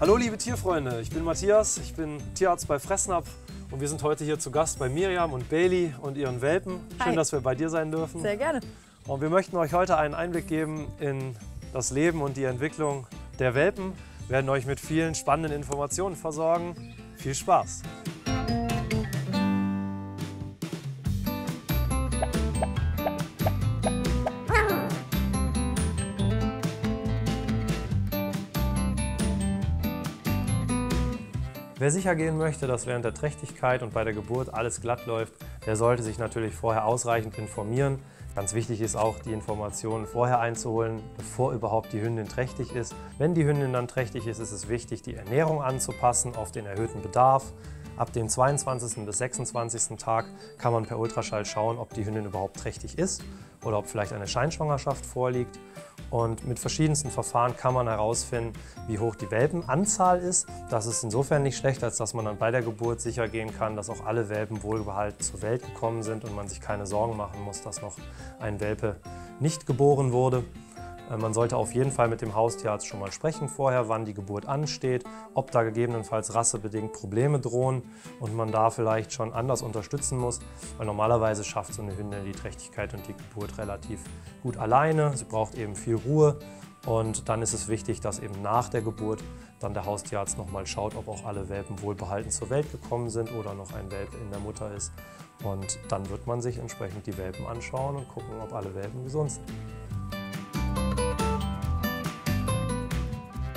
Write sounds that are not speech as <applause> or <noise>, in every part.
Hallo liebe Tierfreunde, ich bin Matthias, ich bin Tierarzt bei Fressnapf und wir sind heute hier zu Gast bei Miriam und Bailey und ihren Welpen. Schön, Hi. dass wir bei dir sein dürfen. Sehr gerne. Und wir möchten euch heute einen Einblick geben in das Leben und die Entwicklung der Welpen. Wir werden euch mit vielen spannenden Informationen versorgen. Viel Spaß! Wer sicher gehen möchte, dass während der Trächtigkeit und bei der Geburt alles glatt läuft, der sollte sich natürlich vorher ausreichend informieren. Ganz wichtig ist auch, die Informationen vorher einzuholen, bevor überhaupt die Hündin trächtig ist. Wenn die Hündin dann trächtig ist, ist es wichtig, die Ernährung anzupassen auf den erhöhten Bedarf. Ab dem 22. bis 26. Tag kann man per Ultraschall schauen, ob die Hündin überhaupt trächtig ist oder ob vielleicht eine Scheinschwangerschaft vorliegt. Und mit verschiedensten Verfahren kann man herausfinden, wie hoch die Welpenanzahl ist. Das ist insofern nicht schlecht, als dass man dann bei der Geburt sicher gehen kann, dass auch alle Welpen wohlbehalten zur Welt gekommen sind und man sich keine Sorgen machen muss, dass noch ein Welpe nicht geboren wurde. Äh, Man sollte auf jeden Fall mit dem Haustierarzt schon mal sprechen vorher, wann die Geburt ansteht, ob da gegebenenfalls rassebedingt Probleme drohen und man da vielleicht schon anders unterstützen muss, weil normalerweise schafft so eine Hündin die Trächtigkeit und die Geburt relativ gut alleine. Sie braucht eben viel Ruhe und dann ist es wichtig, dass eben nach der Geburt dann der Haustierarzt nochmal schaut, ob auch alle Welpen wohlbehalten zur Welt gekommen sind oder noch ein Welpe in der Mutter ist. Und dann wird man sich entsprechend die Welpen anschauen und gucken, ob alle Welpen gesund sind.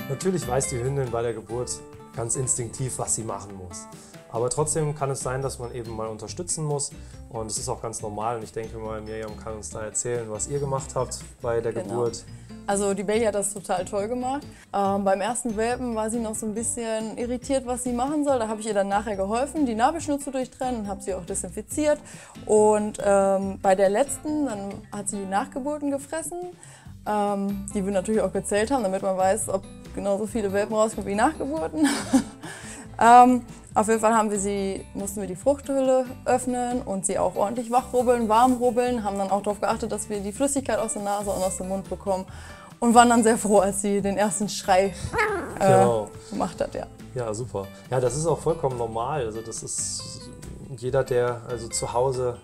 Natürlich weiß die Hündin bei der Geburt ganz instinktiv, was sie machen muss. Aber trotzdem kann es sein, dass man eben mal unterstützen muss. Und es ist auch ganz normal. Und ich denke mal, Miriam kann uns da erzählen, was ihr gemacht habt bei der Genau. Geburt. Also die Bailey hat das total toll gemacht. Ähm, beim ersten Welpen war sie noch so ein bisschen irritiert, was sie machen soll. Da habe ich ihr dann nachher geholfen, die Nabelschnur zu durchtrennen und habe sie auch desinfiziert. Und ähm, bei der letzten, dann hat sie die Nachgeburten gefressen, ähm, die wir natürlich auch gezählt haben, damit man weiß, ob genauso viele Welpen rauskommen wie Nachgeburten. <laughs> ähm, auf jeden Fall haben wir sie, mussten wir die Fruchthülle öffnen und sie auch ordentlich wachrubbeln, warm rubbeln, haben dann auch darauf geachtet, dass wir die Flüssigkeit aus der Nase und aus dem Mund bekommen und waren dann sehr froh, als sie den ersten Schrei äh, Genau. gemacht hat. Ja. Ja, super. Ja, das ist auch vollkommen normal. Also das ist jeder, der also zu Hause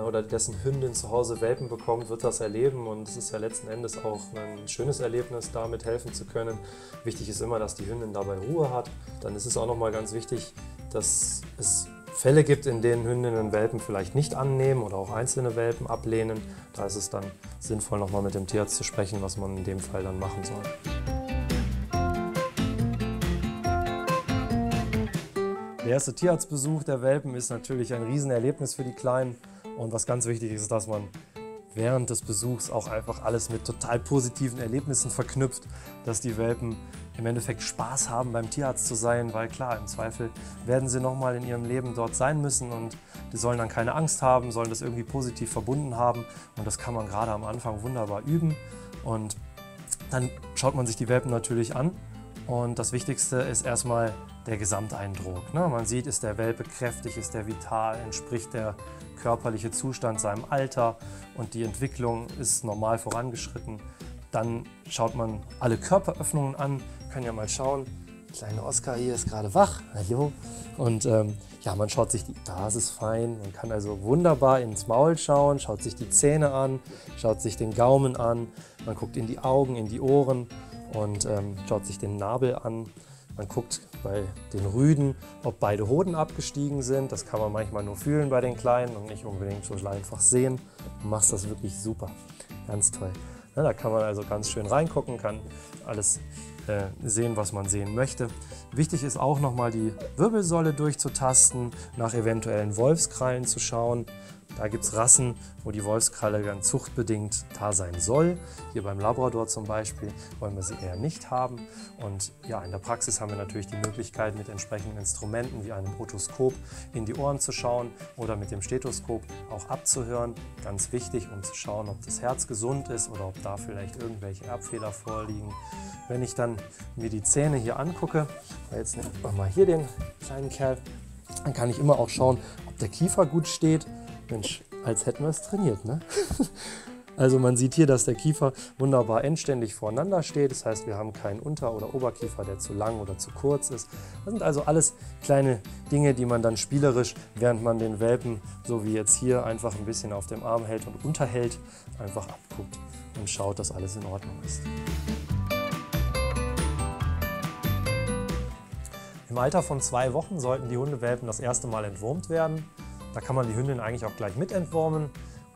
oder dessen Hündin zu Hause Welpen bekommt, wird das erleben und es ist ja letzten Endes auch ein schönes Erlebnis, damit helfen zu können. Wichtig ist immer, dass die Hündin dabei Ruhe hat. Dann ist es auch nochmal ganz wichtig, dass es Fälle gibt, in denen Hündinnen Welpen vielleicht nicht annehmen oder auch einzelne Welpen ablehnen. Da ist es dann sinnvoll, nochmal mit dem Tierarzt zu sprechen, was man in dem Fall dann machen soll. Der erste Tierarztbesuch der Welpen ist natürlich ein Riesenerlebnis für die Kleinen. Und was ganz wichtig ist, dass man während des Besuchs auch einfach alles mit total positiven Erlebnissen verknüpft, dass die Welpen im Endeffekt Spaß haben, beim Tierarzt zu sein, weil klar, im Zweifel werden sie nochmal in ihrem Leben dort sein müssen und die sollen dann keine Angst haben, sollen das irgendwie positiv verbunden haben und das kann man gerade am Anfang wunderbar üben und dann schaut man sich die Welpen natürlich an und das Wichtigste ist erstmal der Gesamteindruck. Ne? Man sieht, ist der Welpe kräftig, ist der vital, entspricht der körperliche Zustand seinem Alter und die Entwicklung ist normal vorangeschritten. Dann schaut man alle Körperöffnungen an, können ja mal schauen. Kleine Oskar hier ist gerade wach, hallo. Und ähm, ja, man schaut sich die, es fein. Man kann also wunderbar ins Maul schauen, schaut sich die Zähne an, schaut sich den Gaumen an, man guckt in die Augen, in die Ohren und ähm, schaut sich den Nabel an. Man guckt bei den Rüden, ob beide Hoden abgestiegen sind. Das kann man manchmal nur fühlen bei den Kleinen und nicht unbedingt so einfach sehen. Du machst das wirklich super. Ganz toll. Ja, da kann man also ganz schön reingucken, kann alles äh, sehen, was man sehen möchte. Wichtig ist auch nochmal die Wirbelsäule durchzutasten, nach eventuellen Wolfskrallen zu schauen. Da gibt es Rassen, wo die Wolfskralle ganz zuchtbedingt da sein soll. Hier beim Labrador zum Beispiel wollen wir sie eher nicht haben. Und ja, in der Praxis haben wir natürlich die Möglichkeit, mit entsprechenden Instrumenten wie einem Otoskop in die Ohren zu schauen oder mit dem Stethoskop auch abzuhören. Ganz wichtig, um zu schauen, ob das Herz gesund ist oder ob da vielleicht irgendwelche Erbfehler vorliegen. Wenn ich dann mir die Zähne hier angucke, jetzt nehmen wir mal hier den kleinen Kerl, dann kann ich immer auch schauen, ob der Kiefer gut steht. Mensch, als hätten wir es trainiert, ne? <laughs> Also man sieht hier, dass der Kiefer wunderbar endständig voreinander steht. Das heißt, wir haben keinen Unter- oder Oberkiefer, der zu lang oder zu kurz ist. Das sind also alles kleine Dinge, die man dann spielerisch, während man den Welpen, so wie jetzt hier, einfach ein bisschen auf dem Arm hält und unterhält, einfach abguckt und schaut, dass alles in Ordnung ist. Im Alter von zwei Wochen sollten die Hundewelpen das erste Mal entwurmt werden. Da kann man die Hündin eigentlich auch gleich mitentwurmen.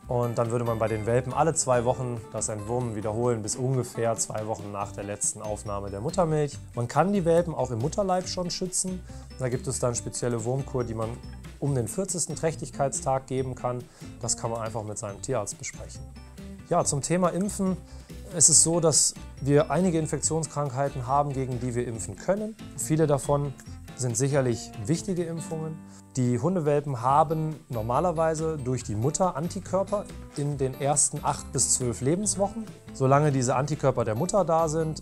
Und dann würde man bei den Welpen alle zwei Wochen das Entwurmen wiederholen, bis ungefähr zwei Wochen nach der letzten Aufnahme der Muttermilch. Man kann die Welpen auch im Mutterleib schon schützen. Da gibt es dann spezielle Wurmkur, die man um den 40. Trächtigkeitstag geben kann. Das kann man einfach mit seinem Tierarzt besprechen. Ja, zum Thema Impfen. Es ist so, dass wir einige Infektionskrankheiten haben, gegen die wir impfen können. Viele davon sind sicherlich wichtige Impfungen. Die Hundewelpen haben normalerweise durch die Mutter Antikörper in den ersten 8 bis 12 Lebenswochen. Solange diese Antikörper der Mutter da sind,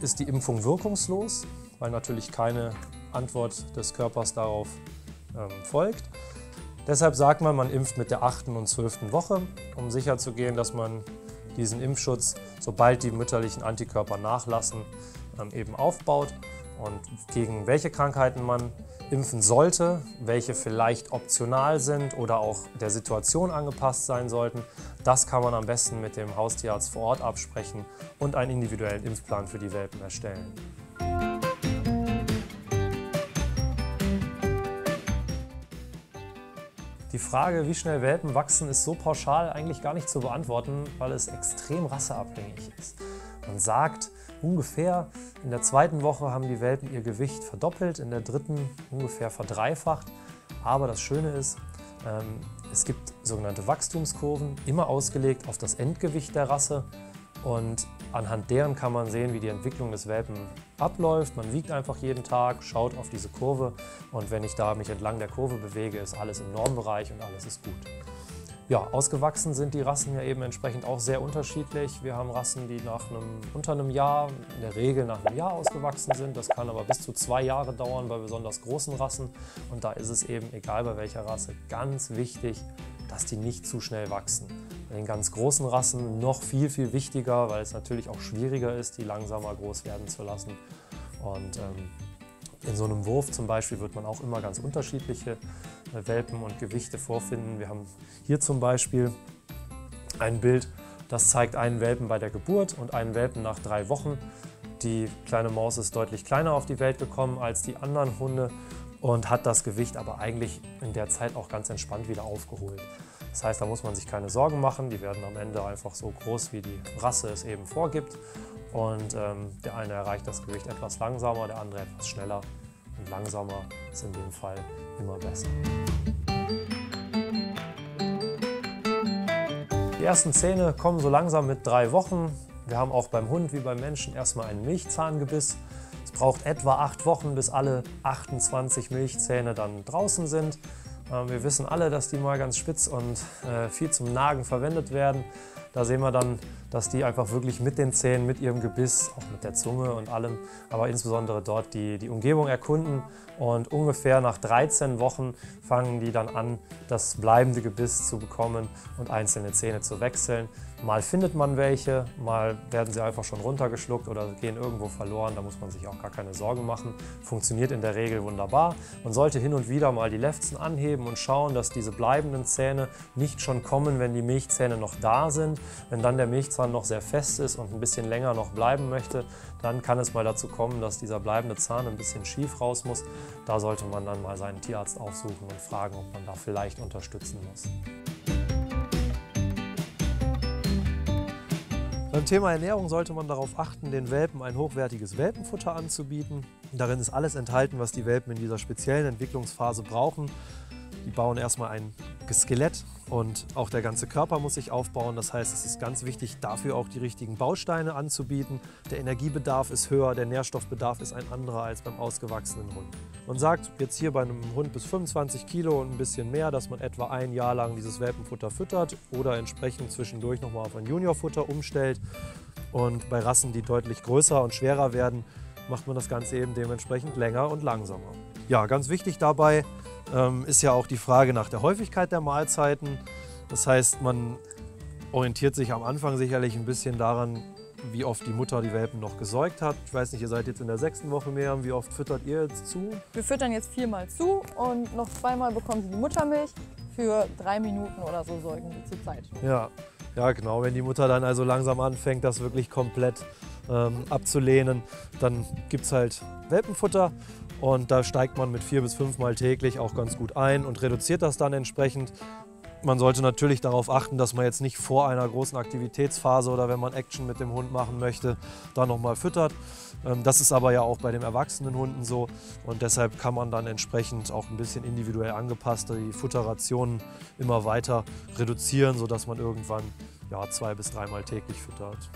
ist die Impfung wirkungslos, weil natürlich keine Antwort des Körpers darauf ähm, folgt. Deshalb sagt man, man impft mit der 8. und 12. Woche, um sicherzugehen, dass man diesen Impfschutz, sobald die mütterlichen Antikörper nachlassen, ähm, eben aufbaut. Und gegen welche Krankheiten man impfen sollte, welche vielleicht optional sind oder auch der Situation angepasst sein sollten, das kann man am besten mit dem Haustierarzt vor Ort absprechen und einen individuellen Impfplan für die Welpen erstellen. Die Frage, wie schnell Welpen wachsen, ist so pauschal eigentlich gar nicht zu beantworten, weil es extrem rasseabhängig ist. Man sagt, ungefähr in der zweiten Woche haben die Welpen ihr Gewicht verdoppelt, in der dritten ungefähr verdreifacht. Aber das Schöne ist, ähm, es gibt sogenannte Wachstumskurven, immer ausgelegt auf das Endgewicht der Rasse. Und anhand deren kann man sehen, wie die Entwicklung des Welpen abläuft. Man wiegt einfach jeden Tag, schaut auf diese Kurve und wenn ich da mich entlang der Kurve bewege, ist alles im Normbereich und alles ist gut. Ja, ausgewachsen sind die Rassen ja eben entsprechend auch sehr unterschiedlich. Wir haben Rassen, die nach einem, unter einem Jahr, in der Regel nach einem Jahr ausgewachsen sind. Das kann aber bis zu zwei Jahre dauern bei besonders großen Rassen. Und da ist es eben, egal bei welcher Rasse, ganz wichtig, dass die nicht zu schnell wachsen. Bei den ganz großen Rassen noch viel, viel wichtiger, weil es natürlich auch schwieriger ist, die langsamer groß werden zu lassen. Und ähm, in so einem Wurf zum Beispiel wird man auch immer ganz unterschiedliche äh, Welpen und Gewichte vorfinden. Wir haben hier zum Beispiel ein Bild, das zeigt einen Welpen bei der Geburt und einen Welpen nach drei Wochen. Die kleine Maus ist deutlich kleiner auf die Welt gekommen als die anderen Hunde und hat das Gewicht aber eigentlich in der Zeit auch ganz entspannt wieder aufgeholt. Das heißt, da muss man sich keine Sorgen machen. Die werden am Ende einfach so groß, wie die Rasse es eben vorgibt. Und ähm, der eine erreicht das Gewicht etwas langsamer, der andere etwas schneller. Und langsamer ist in dem Fall immer besser. Die ersten Zähne kommen so langsam mit drei Wochen. Wir haben auch beim Hund wie beim Menschen erstmal einen Milchzahngebiss. Es braucht etwa acht Wochen, bis alle 28 Milchzähne dann draußen sind. Ähm, wir wissen alle, dass die mal ganz spitz und äh, viel zum Nagen verwendet werden. Da sehen wir dann, dass die einfach wirklich mit den Zähnen, mit ihrem Gebiss, auch mit der Zunge und allem, aber insbesondere dort die, die Umgebung erkunden. Und ungefähr nach 13 Wochen fangen die dann an, das bleibende Gebiss zu bekommen und einzelne Zähne zu wechseln. Mal findet man welche, mal werden sie einfach schon runtergeschluckt oder gehen irgendwo verloren. Da muss man sich auch gar keine Sorgen machen. Funktioniert in der Regel wunderbar. Man sollte hin und wieder mal die Lefzen anheben und schauen, dass diese bleibenden Zähne nicht schon kommen, wenn die Milchzähne noch da sind. Wenn dann der Milchzahn noch sehr fest ist und ein bisschen länger noch bleiben möchte, dann kann es mal dazu kommen, dass dieser bleibende Zahn ein bisschen schief raus muss. Da sollte man dann mal seinen Tierarzt aufsuchen und fragen, ob man da vielleicht unterstützen muss. Beim Thema Ernährung sollte man darauf achten, den Welpen ein hochwertiges Welpenfutter anzubieten. Darin ist alles enthalten, was die Welpen in dieser speziellen Entwicklungsphase brauchen. Die bauen erstmal ein Skelett und auch der ganze Körper muss sich aufbauen. Das heißt, es ist ganz wichtig, dafür auch die richtigen Bausteine anzubieten. Der Energiebedarf ist höher, der Nährstoffbedarf ist ein anderer als beim ausgewachsenen Hund. Man sagt jetzt hier bei einem Hund bis 25 Kilo und ein bisschen mehr, dass man etwa ein Jahr lang dieses Welpenfutter füttert oder entsprechend zwischendurch nochmal auf ein Juniorfutter umstellt. Und bei Rassen, die deutlich größer und schwerer werden, macht man das Ganze eben dementsprechend länger und langsamer. Ja, ganz wichtig dabei ähm, ist ja auch die Frage nach der Häufigkeit der Mahlzeiten. Das heißt, man orientiert sich am Anfang sicherlich ein bisschen daran, wie oft die Mutter die Welpen noch gesäugt hat. Ich weiß nicht, ihr seid jetzt in der sechsten Woche mehr. Wie oft füttert ihr jetzt zu? Wir füttern jetzt viermal zu und noch zweimal bekommen sie die Muttermilch. Für drei Minuten oder so säugen sie zur Zeit. Ja, ja, genau. Wenn die Mutter dann also langsam anfängt, das wirklich komplett ähm, abzulehnen, dann gibt es halt Welpenfutter und da steigt man mit vier bis fünfmal täglich auch ganz gut ein und reduziert das dann entsprechend. Man sollte natürlich darauf achten, dass man jetzt nicht vor einer großen Aktivitätsphase oder wenn man Action mit dem Hund machen möchte, da nochmal füttert. Ähm, das ist aber ja auch bei den erwachsenen Hunden so und deshalb kann man dann entsprechend auch ein bisschen individuell angepasst die Futterrationen immer weiter reduzieren, sodass man irgendwann ja, zwei bis dreimal täglich füttert.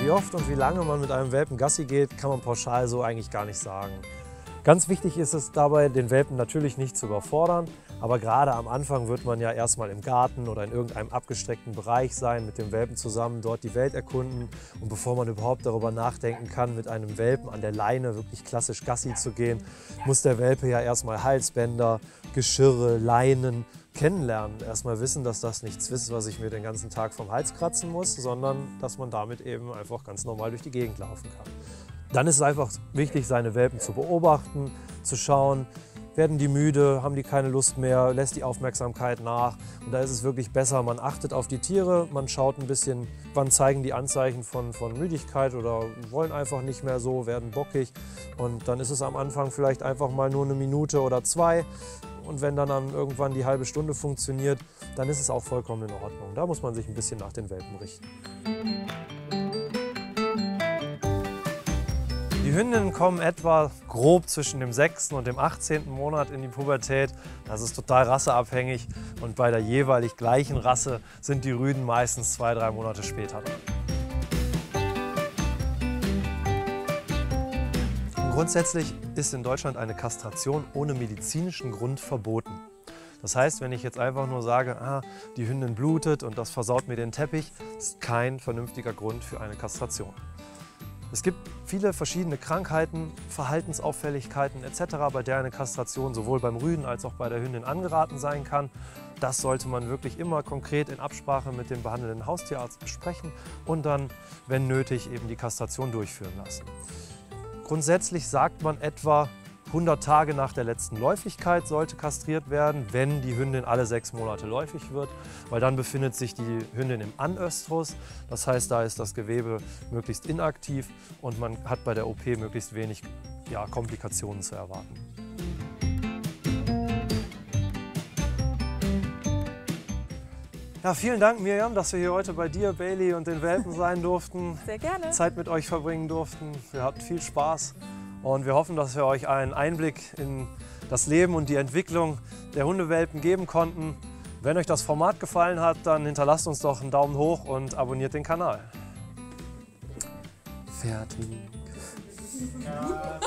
Wie oft und wie lange man mit einem Welpen Gassi geht, kann man pauschal so eigentlich gar nicht sagen. Ganz wichtig ist es dabei, den Welpen natürlich nicht zu überfordern, aber gerade am Anfang wird man ja erstmal im Garten oder in irgendeinem abgestreckten Bereich sein, mit dem Welpen zusammen dort die Welt erkunden. Und bevor man überhaupt darüber nachdenken kann, mit einem Welpen an der Leine wirklich klassisch Gassi zu gehen, muss der Welpe ja erstmal Halsbänder, Geschirre, Leinen kennenlernen. Erstmal wissen, dass das nichts ist, was ich mir den ganzen Tag vom Hals kratzen muss, sondern dass man damit eben einfach ganz normal durch die Gegend laufen kann. Dann ist es einfach wichtig, seine Welpen zu beobachten, zu schauen, werden die müde, haben die keine Lust mehr, lässt die Aufmerksamkeit nach. Und da ist es wirklich besser, man achtet auf die Tiere, man schaut ein bisschen, wann zeigen die Anzeichen von, von Müdigkeit oder wollen einfach nicht mehr so, werden bockig. Und dann ist es am Anfang vielleicht einfach mal nur eine Minute oder zwei. Und wenn dann, dann irgendwann die halbe Stunde funktioniert, dann ist es auch vollkommen in Ordnung. Da muss man sich ein bisschen nach den Welpen richten. Die Hündinnen kommen etwa grob zwischen dem 6. und dem 18. Monat in die Pubertät. Das ist total rasseabhängig und bei der jeweilig gleichen Rasse sind die Rüden meistens zwei, drei Monate später Grundsätzlich ist in Deutschland eine Kastration ohne medizinischen Grund verboten. Das heißt, wenn ich jetzt einfach nur sage, ah, die Hündin blutet und das versaut mir den Teppich, ist kein vernünftiger Grund für eine Kastration. Es gibt viele verschiedene Krankheiten, Verhaltensauffälligkeiten etc., bei der eine Kastration sowohl beim Rüden als auch bei der Hündin angeraten sein kann. Das sollte man wirklich immer konkret in Absprache mit dem behandelnden Haustierarzt besprechen und dann, wenn nötig, eben die Kastration durchführen lassen. Grundsätzlich sagt man etwa 100 Tage nach der letzten Läufigkeit sollte kastriert werden, wenn die Hündin alle sechs Monate läufig wird, weil dann befindet sich die Hündin im Anöstrus. Das heißt, da ist das Gewebe möglichst inaktiv und man hat bei der OP möglichst wenig ja, Komplikationen zu erwarten. Ja, vielen Dank, Miriam, dass wir hier heute bei dir, Bailey und den Welpen sein durften. Sehr gerne. Zeit mit euch verbringen durften. Wir hatten viel Spaß. Und wir hoffen, dass wir euch einen Einblick in das Leben und die Entwicklung der Hundewelpen geben konnten. Wenn euch das Format gefallen hat, dann hinterlasst uns doch einen Daumen hoch und abonniert den Kanal. Fertig. Ja.